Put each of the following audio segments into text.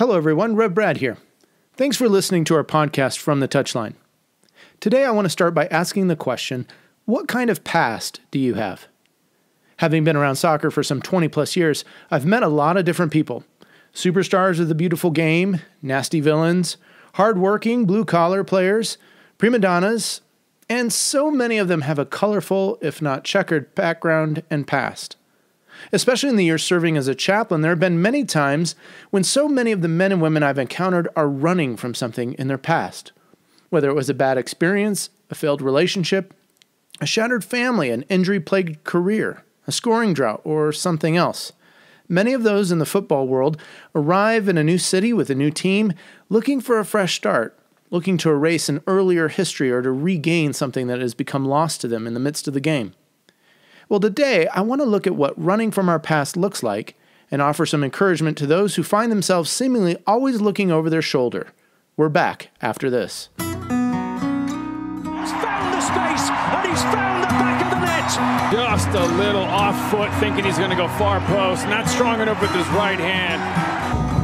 Hello, everyone. Rev Brad here. Thanks for listening to our podcast from the touchline. Today, I want to start by asking the question what kind of past do you have? Having been around soccer for some 20 plus years, I've met a lot of different people superstars of the beautiful game, nasty villains, hardworking blue collar players, prima donnas, and so many of them have a colorful, if not checkered, background and past. Especially in the years serving as a chaplain, there have been many times when so many of the men and women I've encountered are running from something in their past. Whether it was a bad experience, a failed relationship, a shattered family, an injury plagued career, a scoring drought, or something else. Many of those in the football world arrive in a new city with a new team looking for a fresh start, looking to erase an earlier history or to regain something that has become lost to them in the midst of the game. Well, today I want to look at what running from our past looks like and offer some encouragement to those who find themselves seemingly always looking over their shoulder. We're back after this. He's found the space and he's found the back of the net. Just a little off foot, thinking he's going to go far post. Not strong enough with his right hand.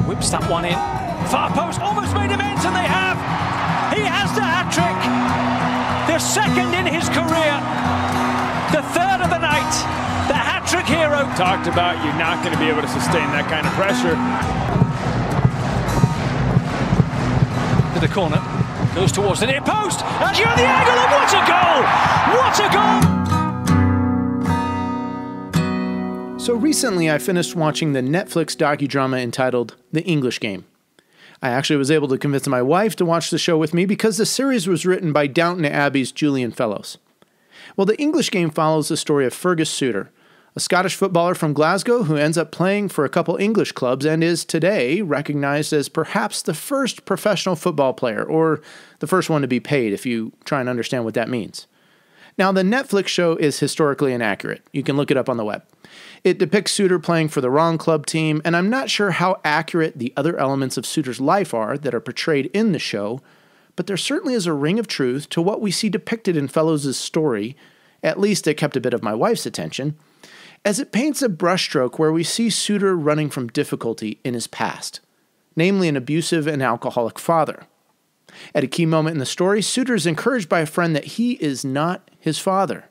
Whips that one in. Far post, almost made him ends, and they have. He has the hat trick. The second in his career. Hero. Talked about you're not going to be able to sustain that kind of pressure. To the corner. Goes towards the near post. And you're the angle. And what a goal! What a goal! So recently, I finished watching the Netflix docudrama entitled The English Game. I actually was able to convince my wife to watch the show with me because the series was written by Downton Abbey's Julian Fellowes. Well, the English game follows the story of Fergus Suter, a Scottish footballer from Glasgow who ends up playing for a couple English clubs and is today recognized as perhaps the first professional football player, or the first one to be paid, if you try and understand what that means. Now, the Netflix show is historically inaccurate. You can look it up on the web. It depicts Suter playing for the wrong club team, and I'm not sure how accurate the other elements of Suter's life are that are portrayed in the show, but there certainly is a ring of truth to what we see depicted in Fellowes' story. At least it kept a bit of my wife's attention as it paints a brushstroke where we see Suter running from difficulty in his past, namely an abusive and alcoholic father. At a key moment in the story, Suter is encouraged by a friend that he is not his father.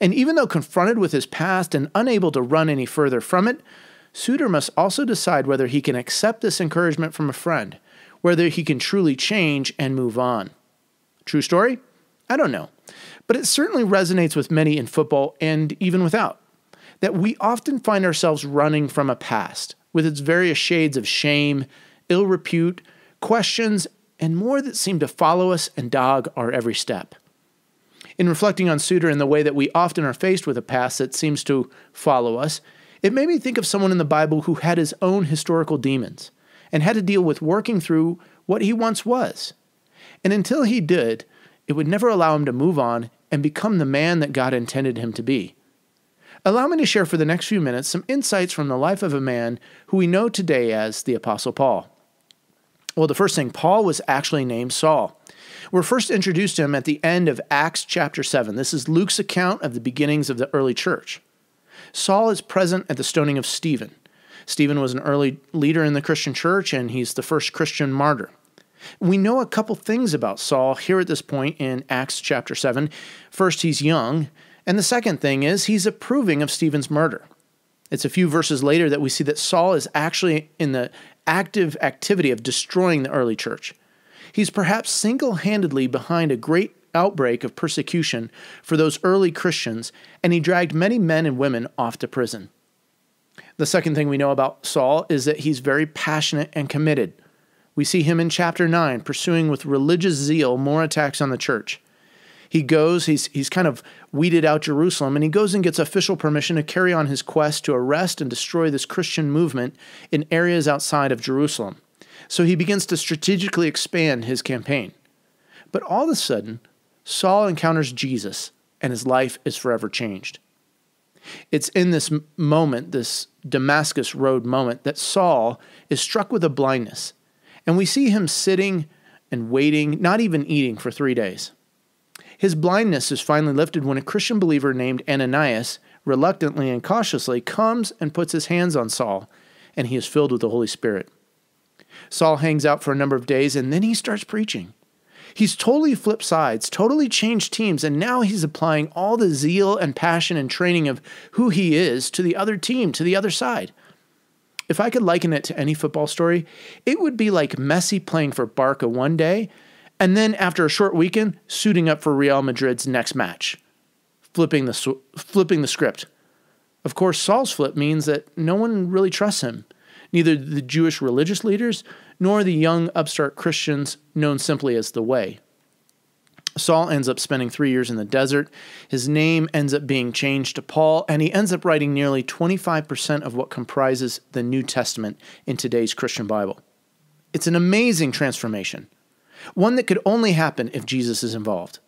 And even though confronted with his past and unable to run any further from it, Suter must also decide whether he can accept this encouragement from a friend, whether he can truly change and move on. True story? I don't know. But it certainly resonates with many in football and even without that we often find ourselves running from a past with its various shades of shame, ill repute, questions, and more that seem to follow us and dog our every step. In reflecting on Suter and the way that we often are faced with a past that seems to follow us, it made me think of someone in the Bible who had his own historical demons and had to deal with working through what he once was. And until he did, it would never allow him to move on and become the man that God intended him to be. Allow me to share for the next few minutes some insights from the life of a man who we know today as the Apostle Paul. Well, the first thing, Paul was actually named Saul. We're first introduced to him at the end of Acts chapter 7. This is Luke's account of the beginnings of the early church. Saul is present at the stoning of Stephen. Stephen was an early leader in the Christian church, and he's the first Christian martyr. We know a couple things about Saul here at this point in Acts chapter 7. First, he's young. And the second thing is he's approving of Stephen's murder. It's a few verses later that we see that Saul is actually in the active activity of destroying the early church. He's perhaps single handedly behind a great outbreak of persecution for those early Christians, and he dragged many men and women off to prison. The second thing we know about Saul is that he's very passionate and committed. We see him in chapter 9 pursuing with religious zeal more attacks on the church he goes, he's, he's kind of weeded out Jerusalem, and he goes and gets official permission to carry on his quest to arrest and destroy this Christian movement in areas outside of Jerusalem. So he begins to strategically expand his campaign. But all of a sudden, Saul encounters Jesus, and his life is forever changed. It's in this moment, this Damascus Road moment, that Saul is struck with a blindness. And we see him sitting and waiting, not even eating, for three days. His blindness is finally lifted when a Christian believer named Ananias, reluctantly and cautiously, comes and puts his hands on Saul, and he is filled with the Holy Spirit. Saul hangs out for a number of days and then he starts preaching. He's totally flipped sides, totally changed teams, and now he's applying all the zeal and passion and training of who he is to the other team, to the other side. If I could liken it to any football story, it would be like Messi playing for Barca one day and then after a short weekend suiting up for Real Madrid's next match, flipping the flipping the script. Of course, Saul's flip means that no one really trusts him, neither the Jewish religious leaders nor the young upstart Christians known simply as the Way. Saul ends up spending three years in the desert. His name ends up being changed to Paul, and he ends up writing nearly 25% of what comprises the New Testament in today's Christian Bible. It's an amazing transformation, one that could only happen if Jesus is involved.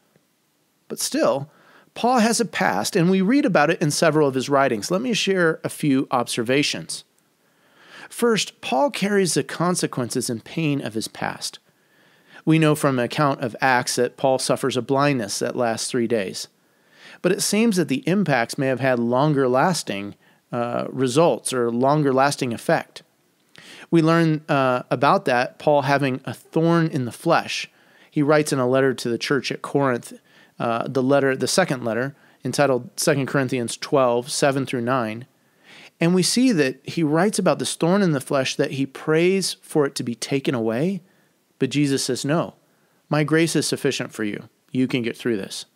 But still, Paul has a past, and we read about it in several of his writings. Let me share a few observations. First, Paul carries the consequences and pain of his past. We know from an account of Acts that Paul suffers a blindness that lasts three days. But it seems that the impacts may have had longer lasting uh, results or longer lasting effect. We learn uh, about that, Paul having a thorn in the flesh. He writes in a letter to the church at Corinth, uh, the letter, the second letter, entitled 2 Corinthians 12, 7 through 9. And we see that he writes about this thorn in the flesh that he prays for it to be taken away. But Jesus says, No, my grace is sufficient for you. You can get through this.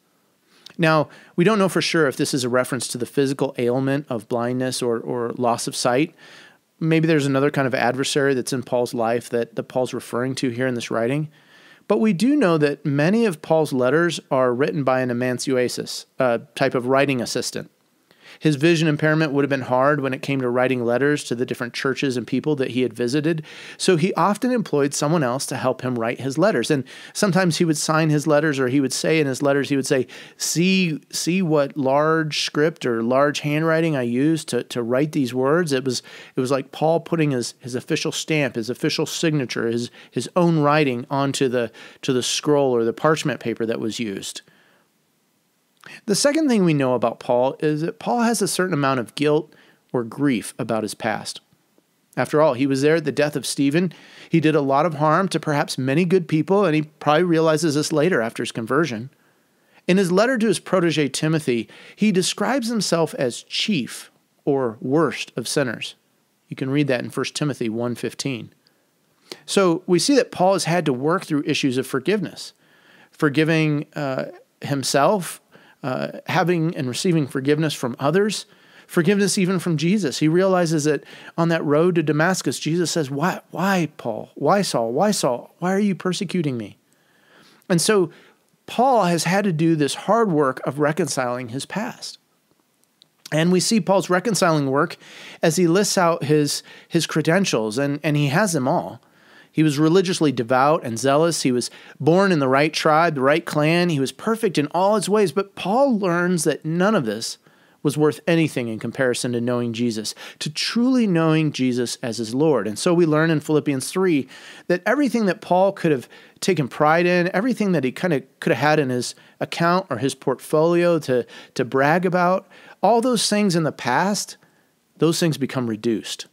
Now, we don't know for sure if this is a reference to the physical ailment of blindness or, or loss of sight. Maybe there's another kind of adversary that's in Paul's life that, that Paul's referring to here in this writing. But we do know that many of Paul's letters are written by an amanuensis, a type of writing assistant. His vision impairment would have been hard when it came to writing letters to the different churches and people that he had visited, so he often employed someone else to help him write his letters. And sometimes he would sign his letters or he would say in his letters he would say, "See see what large script or large handwriting I used to to write these words." It was it was like Paul putting his his official stamp, his official signature, his his own writing onto the to the scroll or the parchment paper that was used. The second thing we know about Paul is that Paul has a certain amount of guilt or grief about his past. After all, he was there at the death of Stephen. He did a lot of harm to perhaps many good people, and he probably realizes this later after his conversion. In his letter to his protege Timothy, he describes himself as chief or worst of sinners. You can read that in 1 Timothy 1:15. So we see that Paul has had to work through issues of forgiveness, forgiving uh, himself uh, having and receiving forgiveness from others, forgiveness even from Jesus. He realizes that on that road to Damascus, Jesus says, Why, why, Paul? Why, Saul? Why, Saul? Why are you persecuting me? And so Paul has had to do this hard work of reconciling his past. And we see Paul's reconciling work as he lists out his, his credentials, and, and he has them all. He was religiously devout and zealous. He was born in the right tribe, the right clan. He was perfect in all his ways. But Paul learns that none of this was worth anything in comparison to knowing Jesus, to truly knowing Jesus as his Lord. And so we learn in Philippians 3 that everything that Paul could have taken pride in, everything that he kind of could have had in his account or his portfolio to, to brag about, all those things in the past, those things become reduced.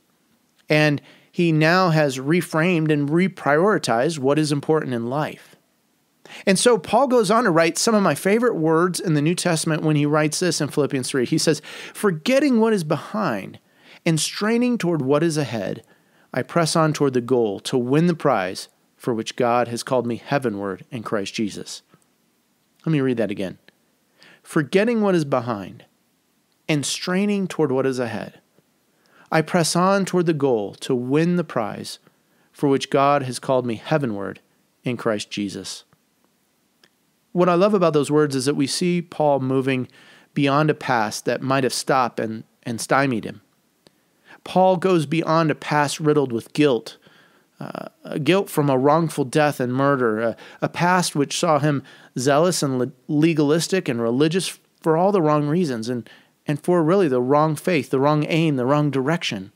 And he now has reframed and reprioritized what is important in life. And so Paul goes on to write some of my favorite words in the New Testament when he writes this in Philippians 3. He says, Forgetting what is behind and straining toward what is ahead, I press on toward the goal to win the prize for which God has called me heavenward in Christ Jesus. Let me read that again. Forgetting what is behind and straining toward what is ahead, I press on toward the goal to win the prize for which God has called me heavenward in Christ Jesus. What I love about those words is that we see Paul moving beyond a past that might have stopped and, and stymied him. Paul goes beyond a past riddled with guilt, uh, guilt from a wrongful death and murder, a, a past which saw him zealous and legalistic and religious for all the wrong reasons, and, and for really the wrong faith, the wrong aim, the wrong direction.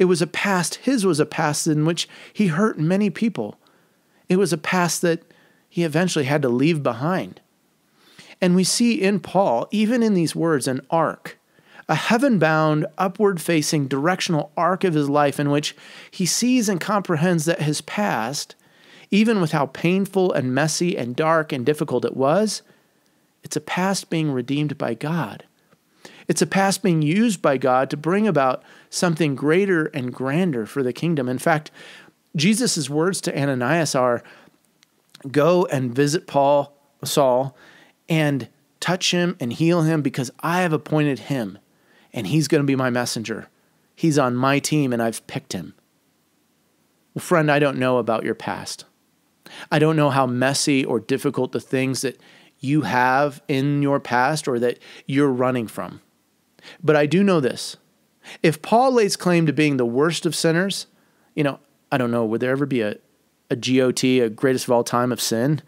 It was a past, his was a past in which he hurt many people. It was a past that he eventually had to leave behind. And we see in Paul, even in these words, an arc, a heaven bound, upward facing, directional arc of his life in which he sees and comprehends that his past, even with how painful and messy and dark and difficult it was, it's a past being redeemed by God. It's a past being used by God to bring about something greater and grander for the kingdom. In fact, Jesus' words to Ananias are go and visit Paul, Saul, and touch him and heal him because I have appointed him and he's going to be my messenger. He's on my team and I've picked him. Well, friend, I don't know about your past. I don't know how messy or difficult the things that you have in your past or that you're running from. But I do know this. If Paul lays claim to being the worst of sinners, you know, I don't know, would there ever be a, a GOAT, a greatest of all time of sin?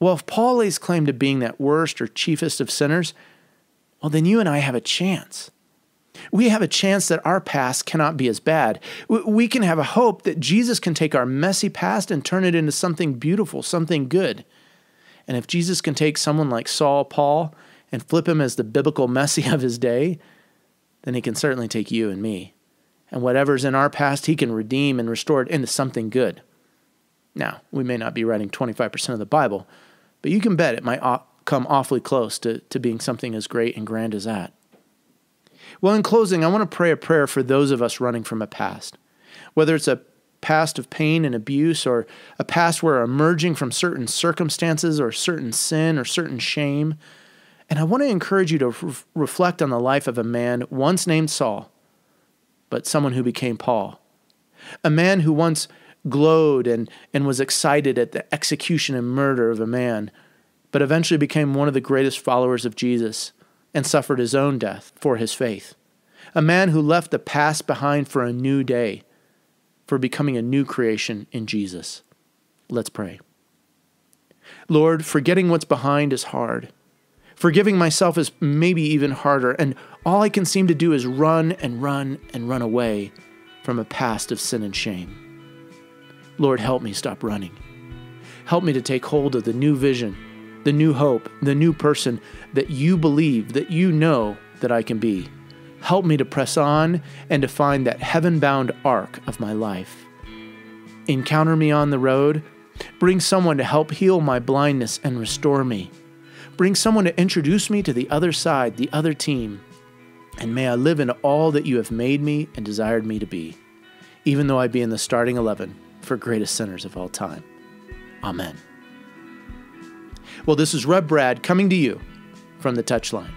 Well, if Paul lays claim to being that worst or chiefest of sinners, well, then you and I have a chance. We have a chance that our past cannot be as bad. We can have a hope that Jesus can take our messy past and turn it into something beautiful, something good. And if Jesus can take someone like Saul, Paul, and flip him as the biblical Messi of his day, then he can certainly take you and me. And whatever's in our past, he can redeem and restore it into something good. Now, we may not be writing 25% of the Bible, but you can bet it might come awfully close to, to being something as great and grand as that. Well, in closing, I want to pray a prayer for those of us running from a past. Whether it's a past of pain and abuse, or a past where emerging from certain circumstances, or certain sin, or certain shame, and I want to encourage you to re- reflect on the life of a man once named Saul, but someone who became Paul. A man who once glowed and, and was excited at the execution and murder of a man, but eventually became one of the greatest followers of Jesus and suffered his own death for his faith. A man who left the past behind for a new day, for becoming a new creation in Jesus. Let's pray. Lord, forgetting what's behind is hard. Forgiving myself is maybe even harder, and all I can seem to do is run and run and run away from a past of sin and shame. Lord, help me stop running. Help me to take hold of the new vision, the new hope, the new person that you believe, that you know that I can be. Help me to press on and to find that heaven bound arc of my life. Encounter me on the road. Bring someone to help heal my blindness and restore me. Bring someone to introduce me to the other side, the other team. And may I live in all that you have made me and desired me to be, even though I be in the starting 11 for greatest sinners of all time. Amen. Well, this is Rev Brad coming to you from the touchline.